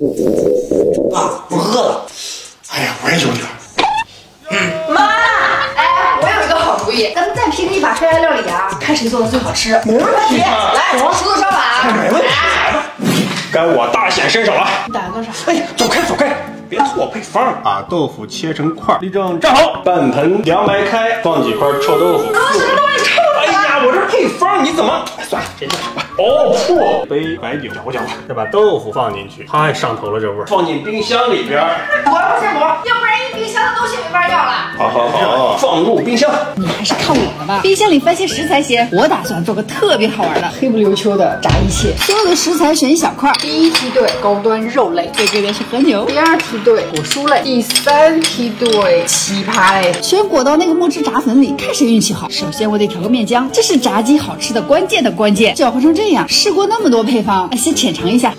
啊，我饿了。哎呀，我也有点。妈，哎，我有一个好主意，咱们再 PK 一把烧鸭料理啊，看谁做的最好吃。没问题，来，石头烧法。没问题，来吧。该我大显身手了。你打算做啥？哎，走开走开，别错配方。把豆腐切成块，立正站好。半盆凉白开，放几块臭豆腐。什么东西臭哎呀，我这配方你怎么？算了，这样吧。哦，破，杯白酒搅和搅和，再把豆腐放进去，太上头了，这味儿。放进冰箱里边。我不是我，要不然一冰箱的东西没法要了。好好好，放入冰箱。你还是看我的吧，冰箱里翻些食材先。我打算做个特别好玩的，黑不溜秋的炸一切。所有的食材选一小块。第一梯队高端肉类，最这边是和牛。第二梯队果蔬类，第三梯队奇葩类。全裹到那个木质炸粉里，看谁运气好。首先我得调个面浆，这是炸鸡好吃的关键的关键。搅和成这样，试过那么多配方，先浅尝一下。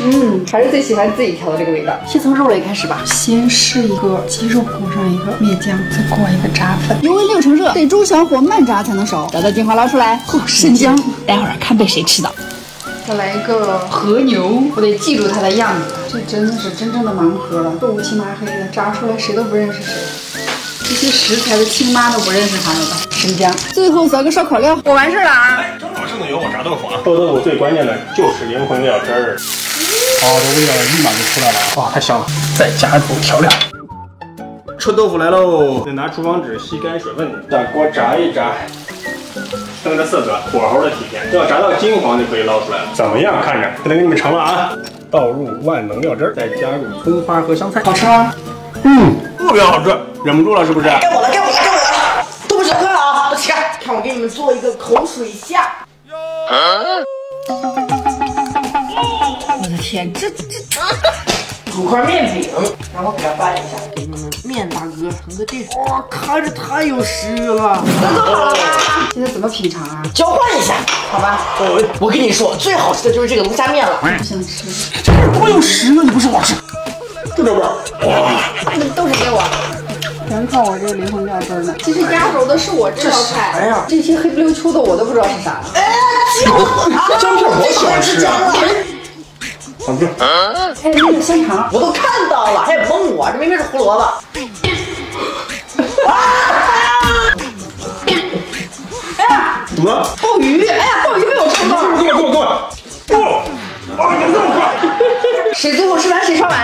嗯，还是最喜欢自己调的这个味道。先从肉类开始吧，先试一个鸡肉，裹上一个面浆，再裹一个炸粉。油温六成热，得中小火慢炸才能熟。找到精华捞出来，嚯，生姜，待会儿看被谁吃到。再来一个和牛，我得记住它的样子。这真的是真正的盲盒了，都乌漆麻黑的，炸出来谁都不认识谁。这些食材的亲妈都不认识它了吧？生姜，最后撒个烧烤料，我完事了啊！哎，正好剩的油我炸豆腐啊。做豆腐最关键的就是灵魂料汁儿。好，这味道立马就出来了，哇，太香了！再加入调料。臭豆腐来喽，得拿厨房纸吸干水分，下锅炸一炸。看看这色泽，火候的体现，要炸到金黄就可以捞出来了。怎么样？看着，不能给你们尝了啊！倒入万能料汁儿，再加入葱花和香菜，好吃吗？嗯，特别好吃，忍不住了是不是？该我了，该我了，该我了！都不许喝了啊，都起开！看我给你们做一个口水虾。天，这这煮块面饼，然后给它拌一下，给你们面大哥腾个地。哇，看着太有食欲了。都做好了吗？现在怎么品尝啊？交换一下，好吧，我，我跟你说，最好吃的就是这个龙虾面了。不想吃，这味儿多有食欲，你不是好吃？就这味儿，哇！你们都是给我。全靠我这个灵魂料汁呢。其实压轴的是我这道菜，哎呀这些黑不溜秋的我都不知道是啥。哎，姜片我喜欢吃啊。还有那个香肠，我都看到了，还蒙我，这明明是胡萝卜。啊哎呀，怎么了？鲍鱼，哎呀，鲍鱼被我抽到了。给我，给我，给我。不，啊，怎么这么快？谁最后吃完谁刷碗。